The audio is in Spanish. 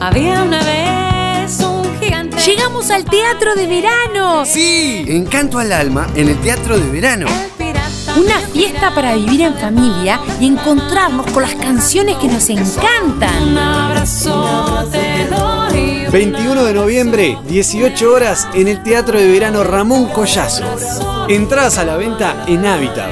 Había una vez un gigante. Llegamos al teatro de verano. Sí, encanto al alma en el teatro de verano. Una fiesta para vivir en familia y encontrarnos con las canciones que nos Un encantan. abrazo te doy. 21 de noviembre, 18 horas, en el Teatro de Verano Ramón Collazo. Entradas a la venta en Habitat.